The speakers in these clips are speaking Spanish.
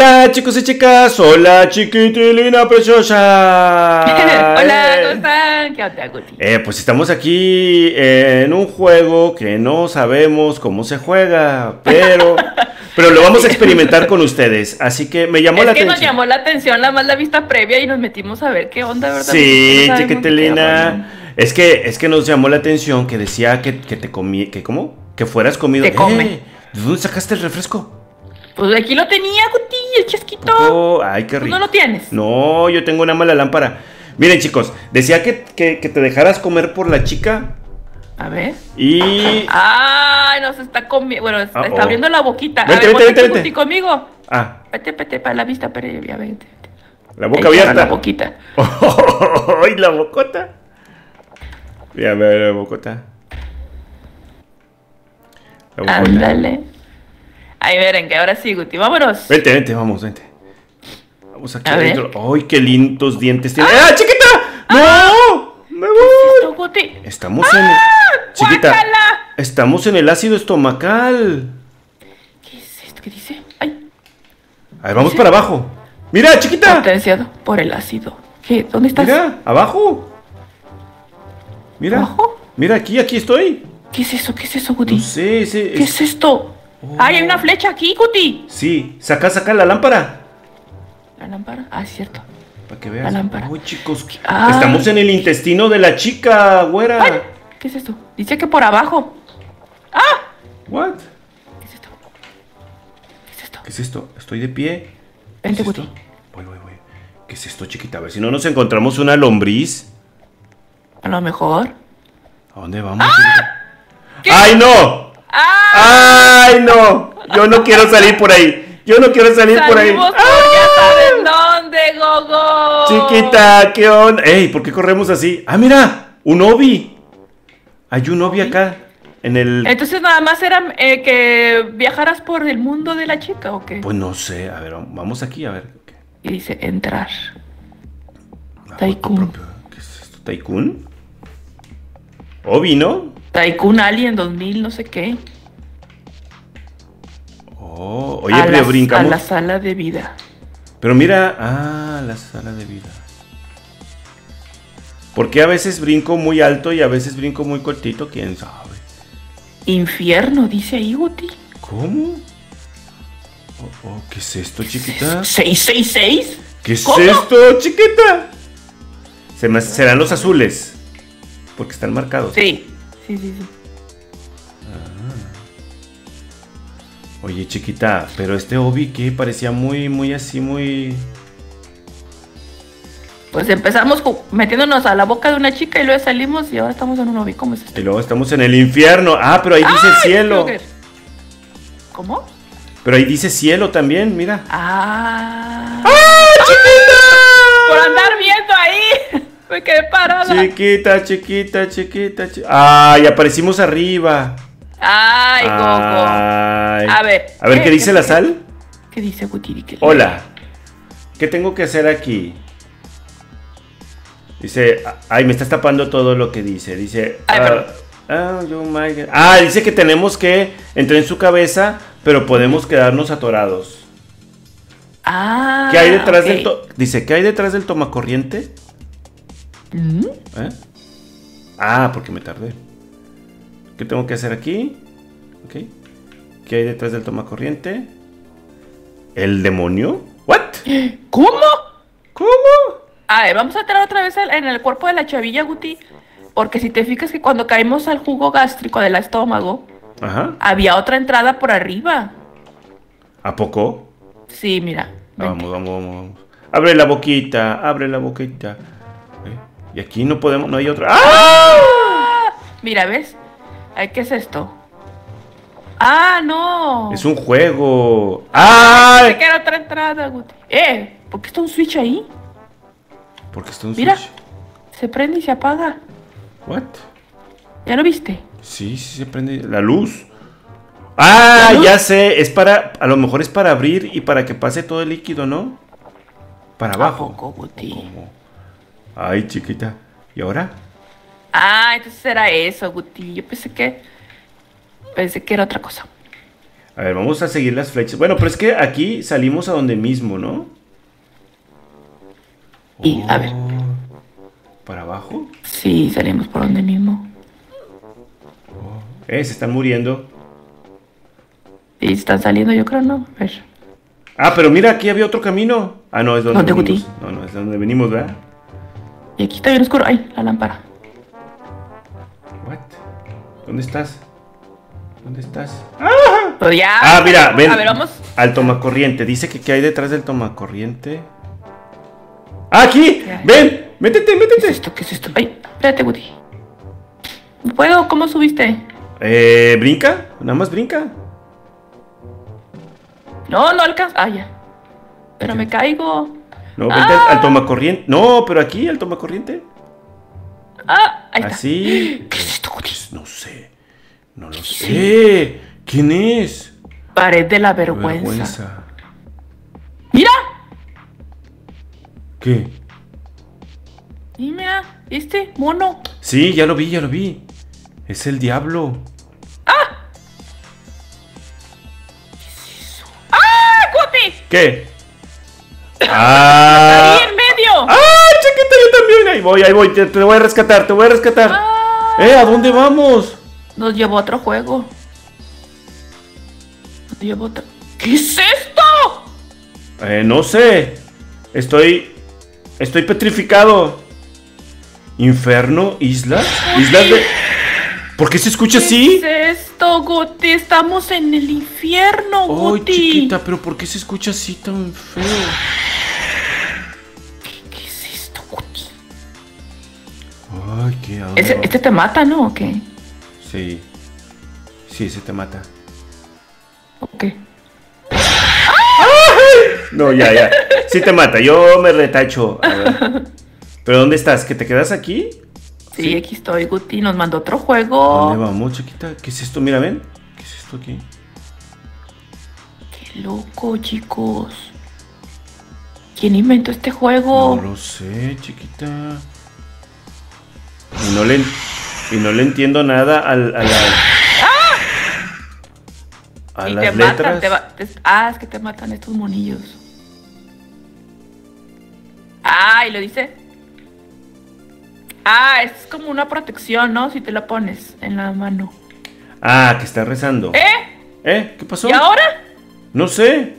Hola chicos y chicas, hola chiquitilina preciosa. Hola, ¿cómo están? ¿Qué onda, Guti? Eh, pues estamos aquí en un juego que no sabemos cómo se juega, pero, pero lo vamos a experimentar con ustedes. Así que me llamó es la que atención. nos llamó la atención la más la vista previa y nos metimos a ver qué onda, ¿verdad? Sí, no chiquitilina. Es que, es que nos llamó la atención que decía que, que te comí, que cómo, que fueras comido. Te come. Eh, ¿De dónde sacaste el refresco? Pues aquí lo tenía, Guti, el chasquito. Oh, ay, qué Pues rico. no lo tienes. No, yo tengo una mala lámpara. Miren, chicos, decía que, que- que te dejaras comer por la chica A ver. y. Ay, nos está comiendo. Bueno, está, Ah, está oh. abriendo la boquita. Vente, a ver, vente, ponte vente, Guti vente. conmigo. Ah, Vete, vete, para la vista previa, vente. la boca Ahí abierta. La boquita. ¡Ay, la bocota! Mira, mira la bocota. La bocota. Ándale. Ahí miren, que ahora sí, Guti, vámonos. Vente, vente, vamos, vente. Vamos aquí A ver. adentro. ¡Ay, qué lindos dientes tiene! ¡Ah, chiquita! ¡No! ¡Me voy! Esto, Guti. Estamos en. Chiquita, ¡Guácala! estamos en el ácido estomacal. ¿Qué es esto que dice? Ay, A ver, vamos para abajo. ¡Mira, chiquita! potenciado por el ácido. ¿Qué? ¿Dónde estás? Mira, abajo. Mira. ¿Abajo? Mira, aquí, aquí estoy. ¿Qué es eso? ¿Qué es eso, Guti? No sé, ese- ¿Qué es- es esto? Oh. ¡Ay, hay una flecha aquí, Guti! Sí, saca, saca la lámpara. La lámpara. Ah, es cierto. Para que veas. La lámpara. Uy, chicos. Ah. Estamos en el intestino de la chica, güera. ¡Ay! ¿Qué es esto? Dice que por abajo. ¡Ah! What? ¿Qué es esto? ¿Qué es esto? ¿Qué es esto? Estoy de pie. ¿Qué Vente, es? Guti. Voy, voy, voy. ¿Qué es esto, chiquita? A ver si no nos encontramos una lombriz. A lo mejor. ¿A dónde vamos? ¿Qué? ¡Ay, no! ¡Ah! ¡Ay, no! Yo no quiero salir por ahí. Yo no quiero salir por ahí. Por ya saben dónde, Gogo. Chiquita, ¿qué onda? Ey, ¿por qué corremos así? Ah, mira, un obi. Hay un obi acá. En el. Entonces nada más era eh, que viajaras por el mundo de la chica, ¿o qué? Pues no sé, a ver, vamos aquí, a ver. Y dice entrar. La Tycoon. foto propia. ¿Qué es esto? ¿Tycoon? Obi, ¿no? Tycoon Alien 2000, no sé qué. Oh, oye, a, pero la, brincamos. a la sala de vida. Pero mira, ah, la sala de vida. ¿Por qué a veces brinco muy alto y a veces brinco muy cortito? ¿Quién sabe? Infierno, dice ahí, Guti. ¿Cómo? Oh, oh, ¿Qué es esto, chiquita? ¿666? ¿Qué es ¿Cómo? esto, chiquita? Se me- serán los azules. Porque están marcados. Sí, sí, sí, sí. Oye, chiquita, pero este Obi que parecía muy, muy así, muy. Pues empezamos metiéndonos a la boca de una chica y luego salimos y ahora estamos en un obi. ¿Cómo es esto? Y luego estamos en el infierno. Ah, pero ahí dice ¡Ay, cielo. ¿Cómo? Pero ahí dice cielo también, mira. Ah. ¡Chiquita! Por andar viendo ahí. Me quedé parada. Chiquita, chiquita, chiquita, chi- Ay, aparecimos arriba. Ay. Ay. A ver, A ver, ¿qué- ¿qué dice qué- la sal? ¿Qué dice Gutiri? ¿Qué- Hola. ¿Qué tengo que hacer aquí? Dice, ay, me estás tapando todo lo que dice. Dice, Ay, ah, ah, oh my God. Ah, dice que tenemos que entrar en su cabeza, pero podemos quedarnos atorados. Ah. ¿Qué hay detrás del to- Dice, ¿qué hay detrás del tomacorriente? Mm, ¿Eh? Ah, porque me tardé. ¿Qué tengo que hacer aquí? Ok. ¿Qué hay detrás del tomacorriente? ¿El demonio? ¿What? ¿Cómo? ¿Cómo? A ver, vamos a entrar otra vez en el cuerpo de la chavilla, Guti. Porque si te fijas que cuando caímos al jugo gástrico del estómago, Ajá. había otra entrada por arriba. ¿A poco? Sí, mira. Vamos, vamos, vamos, vamos. Abre la boquita, abre la boquita. ¿Eh? Y aquí no podemos, no hay otra. ¡Ah! Mira, ¿ves? Ay, ¿Qué es esto? Ah, no. Es un juego. ¡Ay! que era otra entrada, Guti. Eh, ¿por qué está un switch ahí? Porque está un Mira. switch. Se prende y se apaga. ¿What? ¿Ya lo viste? Sí, sí se prende la luz. Ah, ya sé, es para, a lo mejor es para abrir y para que pase todo el líquido, ¿no? Para abajo. ¿A poco. Ay, chiquita. ¿Y ahora? Ah, entonces era eso, Guti. Yo pensé que. Pensé que era otra cosa. A ver, vamos a seguir las flechas. Bueno, pero es que aquí salimos a donde mismo, ¿no? Y, a ver. Oh, ¿Para abajo? Sí, salimos por donde mismo. Eh, se están muriendo. Y están saliendo, yo creo, ¿no? A ver. Ah, pero mira, aquí había otro camino. Ah, no, es donde ¿Dónde, venimos. Guti? No, no, es donde venimos, ¿verdad? Y aquí está bien oscuro. Ay, la lámpara. ¿Dónde estás? ¿Dónde estás? Pero ya. Ah, mira, ven. A ver, vamos. Al tomacorriente. Dice que qué hay detrás del tomacorriente. ¡Ah, aquí! ¡Ven! ¡Métete, ¿Qué es métete! esto? ¿Qué es esto? Ay, espérate. ¿No puedo? ¿Cómo subiste? Eh, ¿brinca? Nada más brinca. No, no alcanza. Ah, ya. Pero me caigo. No, vente Ah. al, al tomacorriente. No, pero aquí, al tomacorriente. Ah, ahí está. Así. ¿Qué es? No sé. No lo sé. ¿Quién es? Pared de la vergüenza. ¡Mira! ¿Qué? Dime, ah, este mono. Sí, ya lo vi, ya lo vi. Es el diablo. ¡Ah, Guti! ¿Qué? ¡Ah! Ahí en medio. ¡Ah, chiquita, yo también! Ahí voy, ahí voy. Te, te voy a rescatar, te voy a rescatar. Ah, ¿Eh? ¿A dónde vamos? Nos llevó a otro juego. Nos llevó a otro. ¿Qué es esto? Eh, no sé. Estoy. Estoy petrificado. ¿Inferno? ¿Islas? ¿Islas de.? ¿Por qué se escucha así? ¿Qué es esto, Guti? Estamos en el infierno, Ay, Guti. chiquita, pero ¿por qué se escucha así tan feo? Qué ¿a dónde Ese- este te mata, ¿no? ¿O qué? Sí. Sí, se te mata. Ok. No, ya, ya. Sí te mata. Yo me retacho. A ver. ¿Pero dónde estás? ¿Que te quedas aquí? Sí, aquí estoy, Guti. Nos mandó otro ¿Dónde juego. vamos, chiquita? ¿Qué es esto? Mira, ven. ¿Qué es esto aquí? Qué loco, chicos. ¿Quién inventó este juego? No lo sé, chiquita. Y no le, y no le entiendo nada al, a la. A y las te letras. matan. te va- te- ah, es que te matan estos monillos. Ah, y lo dice. Ah, es como una protección, ¿no? Si te la pones en la mano. Ah, que está rezando. ¿Eh? ¿Eh? ¿Qué pasó? ¿Y ahora? No sé.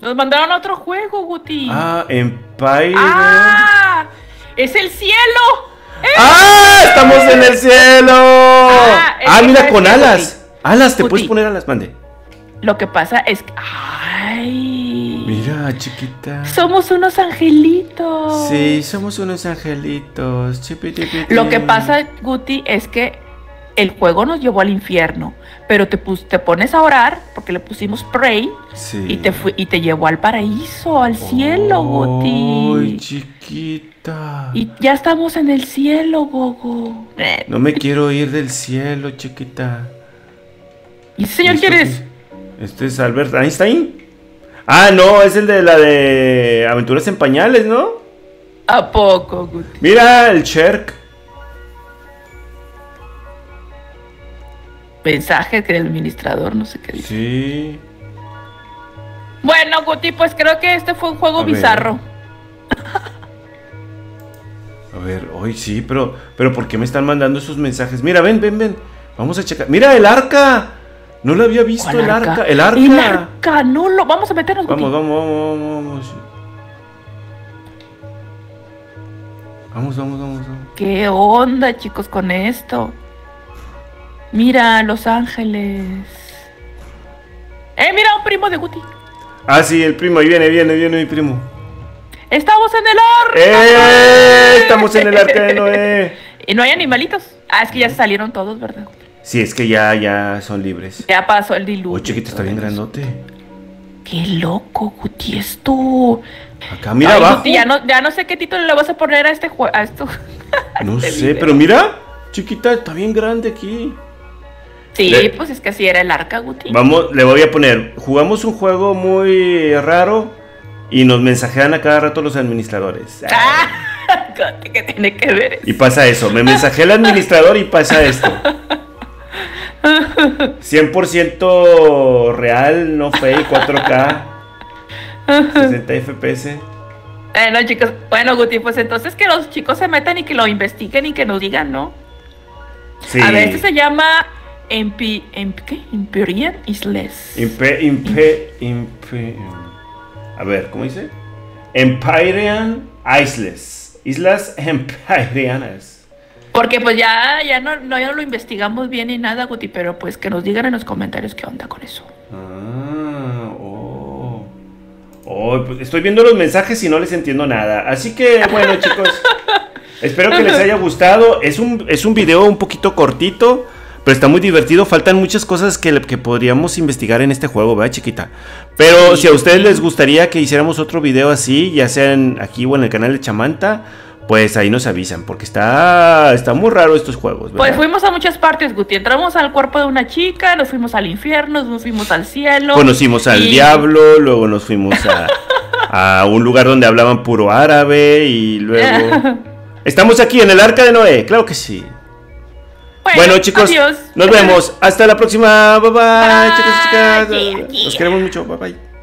Nos mandaron a otro juego, Guti. Ah, Empire. ¡Ah! ¡Es el cielo! ¡Eh! ¡Ah! ¡Estamos en el cielo! Ah, Ah, mira, con alas. Alas, te puedes poner alas, mande. Lo que pasa es que. ¡Ay! Mira, chiquita. Somos unos angelitos. Sí, somos unos angelitos. Chipitipiti. Lo que pasa, Guti, es que el juego nos llevó al infierno. Pero te, pones a orar, porque le pusimos pray, Sí. y te, y te llevó al paraíso, al cielo, Ay, Guti. chiquita. Y ya estamos en el cielo, Gogo. No me quiero ir del cielo, chiquita. ¿Y ese señor ¿Esto quién es? Este es Albert Einstein. Ah, no, es el de la de Aventuras en Pañales, ¿no? ¿A poco, Guti? Mira, el Sherk. Mensaje que el administrador, no sé qué dice. Sí. Bueno, Guti, pues creo que este fue un juego A ver. bizarro. A ver, hoy sí, pero, pero ¿por qué me están mandando esos mensajes? Mira, ven, ven, ven. Vamos a checar. Mira, el arca. No lo había visto, ¿Cuál el arca. arca? El arca. El arca, no lo. Vamos a meternos, Guti. Vamos, vamos, vamos, vamos. Vamos, vamos, vamos, vamos. ¿Qué onda, chicos, con esto? Mira, Los Ángeles. Eh, mira, un primo de Guti. Ah, sí, el primo, ahí viene, viene, viene mi primo. Estamos en el arca. ¡Eh! Estamos en el arca de Noé. Y no hay animalitos. Ah, es que ya se salieron todos, ¿verdad? Sí, es que ya, ya son libres. Ya pasó el diluvio. Uy, chiquita, está bien grandote. Qué loco, Guti, esto. Acá, mira Ay, abajo. Guti, ya no, ya no sé qué título le vas a poner a este juego. A esto. No este sé, video. pero mira, chiquita, está bien grande aquí. Sí, Le- pues es que así era el arca, Guti. Vamos, le voy a poner, jugamos un juego muy raro y nos mensajean a cada rato los administradores. Ah, ¿qué tiene que ver? Y pasa eso, me mensajea el administrador y pasa esto. 100% real, no fake, 4K, 60 FPS. Bueno, chicos, bueno, Guti, pues entonces que los chicos se metan y que lo investiguen y que nos digan, ¿no? Sí. A ver, este se llama Empi, Emp- ¿qué? Empyrean Isles. Impe, impe, impe- A ver, ¿cómo dice? Empyrean Isles. Islas Empyreanas. Porque pues ya, ya no, no, ya no lo investigamos bien ni nada, Guti, pero pues que nos digan en los comentarios qué onda con eso. Ah, oh. Oh, pues estoy viendo los mensajes y no les entiendo nada. Así que, bueno, chicos, espero que les haya gustado. Es un, es un video un poquito cortito, pero está muy divertido. Faltan muchas cosas que, que podríamos investigar en este juego, ¿verdad, chiquita? Pero Sí. si a ustedes les gustaría que hiciéramos otro video así, ya sea en- aquí o en el canal de Chamanta, pues ahí nos avisan, porque está, está muy raro estos juegos, ¿verdad? Pues fuimos a muchas partes, Guti. Entramos al cuerpo de una chica, nos fuimos al infierno, nos fuimos al cielo. Conocimos al y- diablo, luego nos fuimos a, a un lugar donde hablaban puro árabe y luego... Estamos aquí en el Arca de Noé, claro que sí. Bueno, chicos, adiós. nos vemos. Hasta la próxima. Bye bye, Bye. chicas. Yeah. Los queremos mucho. Bye bye.